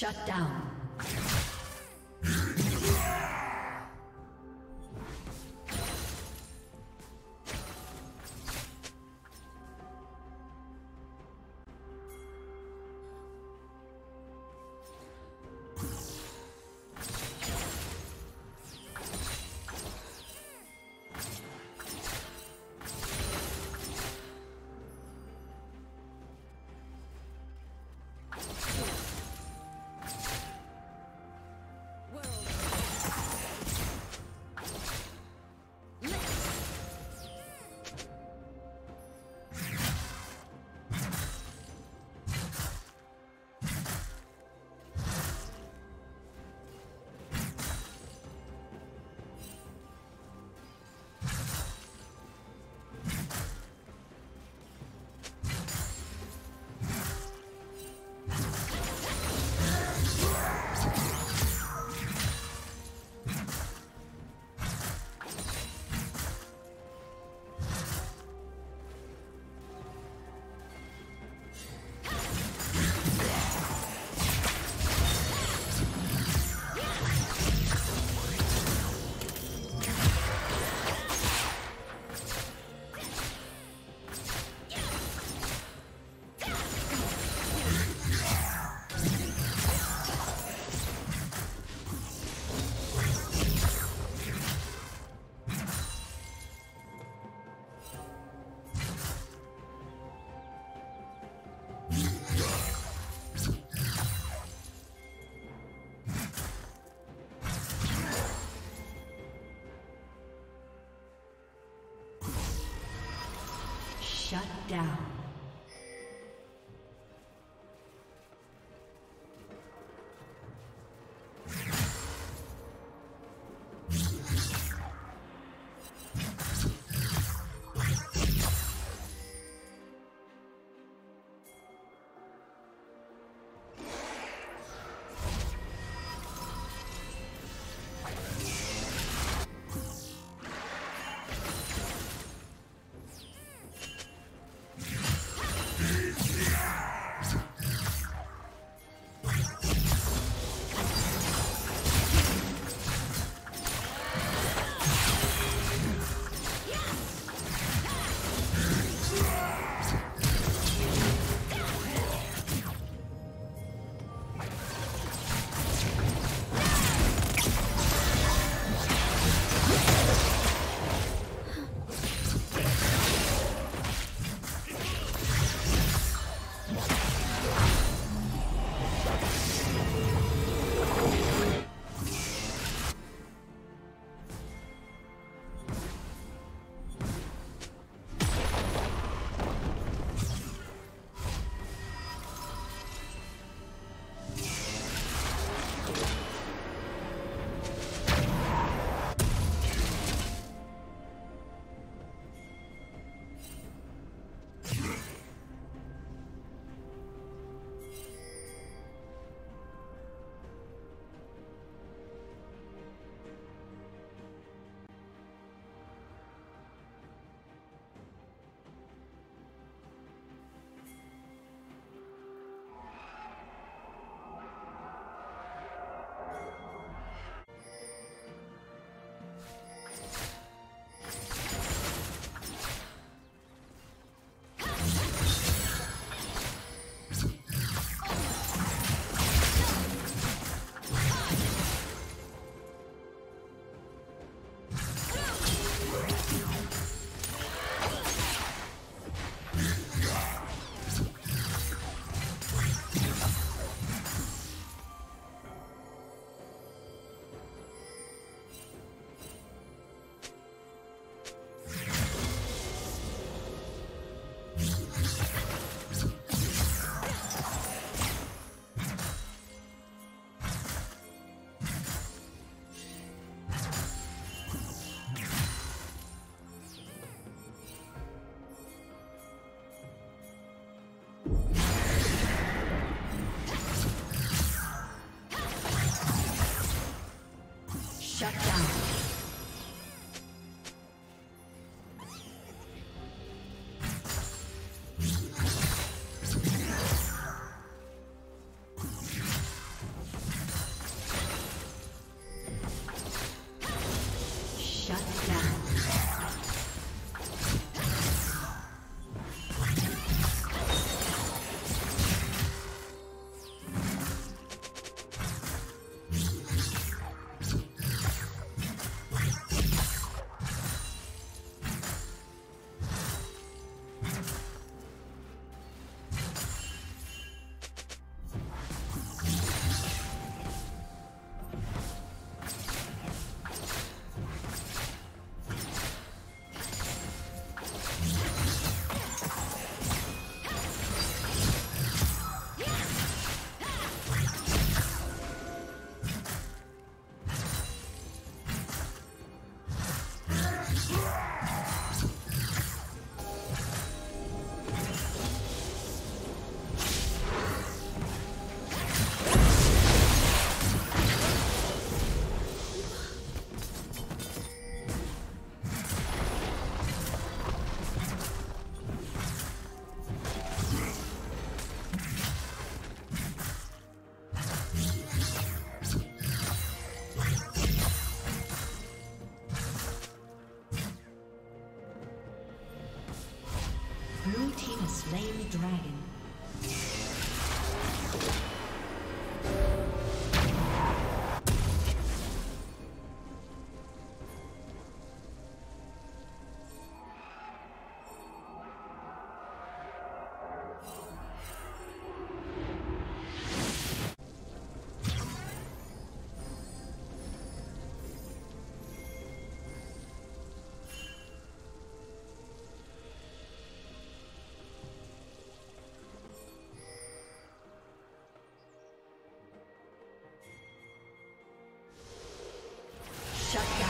Shut down. Down. Shut down.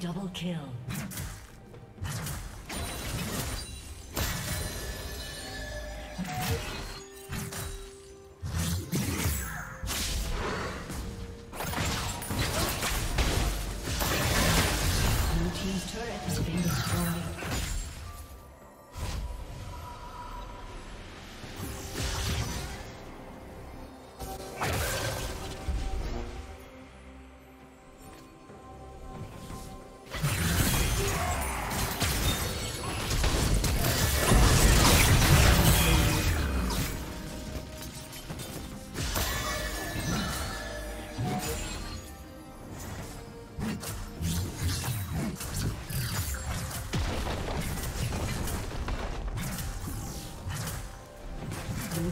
Double kill.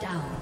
Down.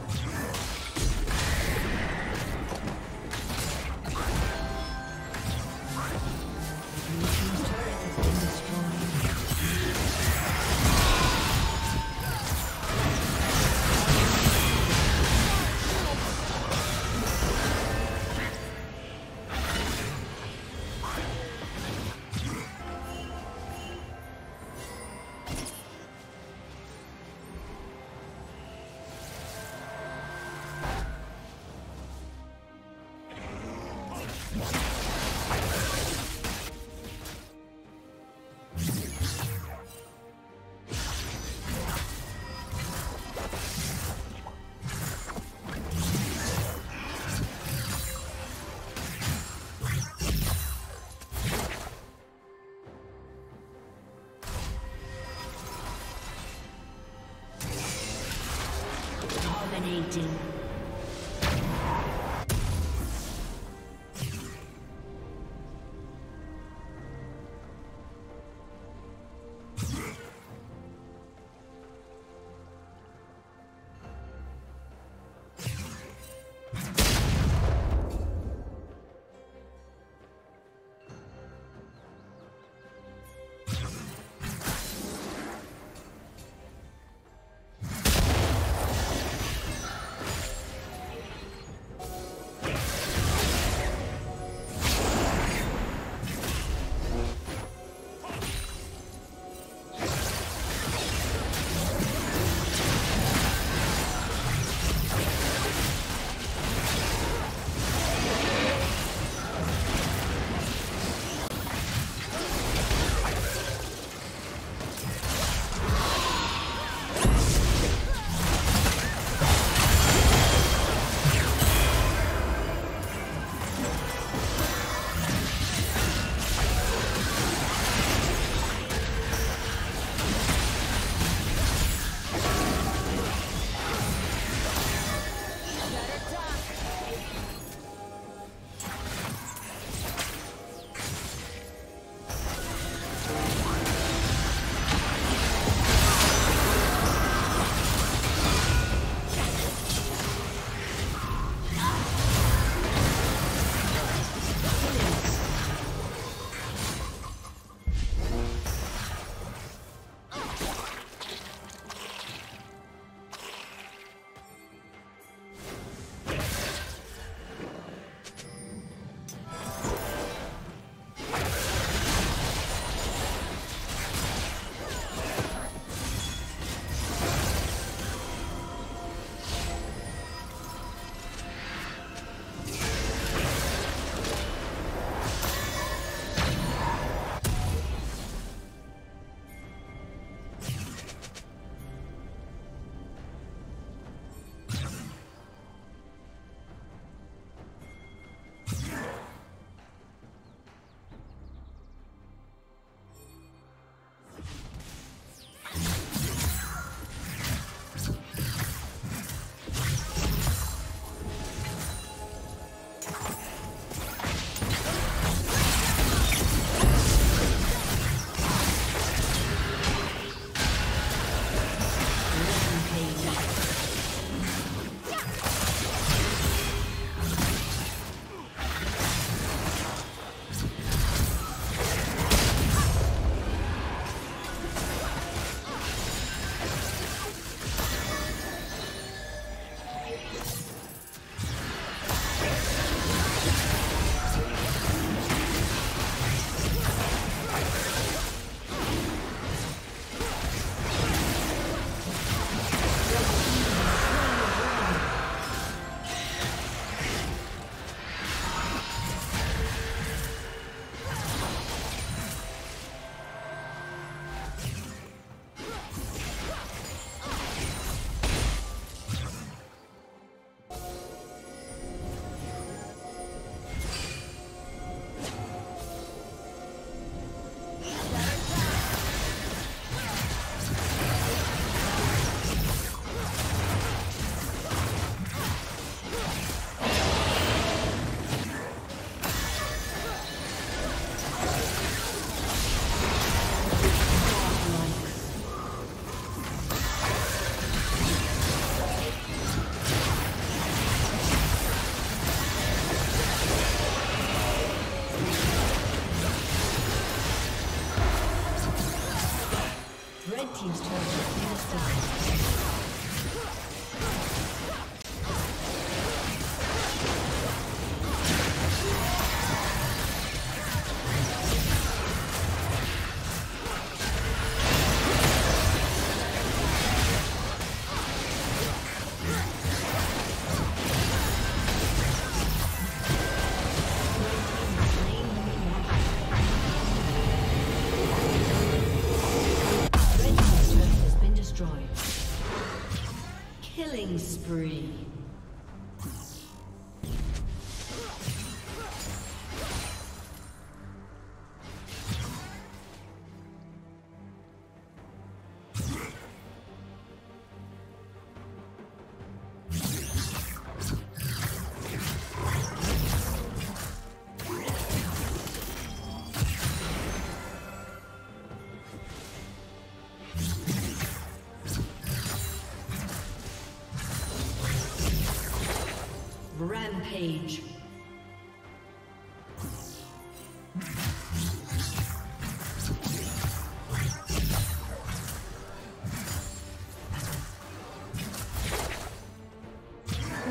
Rampage.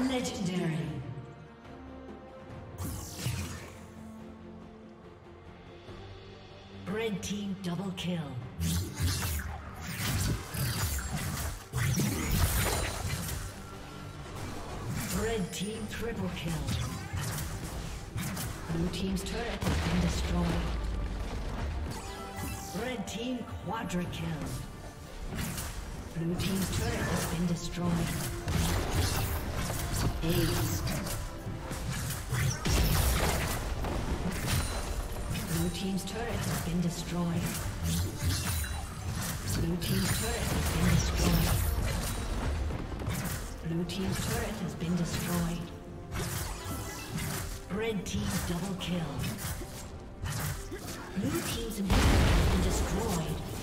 Legendary. Red team double kill. Team triple kill. Blue team's turret has been destroyed. Red team quadra kill. Blue team's turret has been destroyed. Ace. Blue team's turret has been destroyed. Blue team's turret has been destroyed. Blue Team's turret has been destroyed. Red Team double kill. Blue Team's inhibitor has been destroyed.